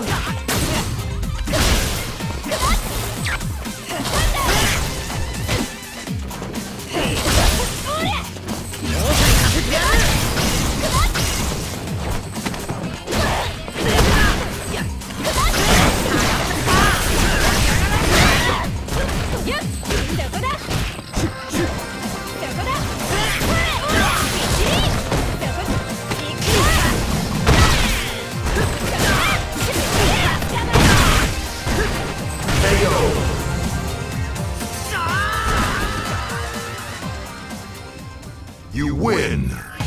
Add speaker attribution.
Speaker 1: って You win!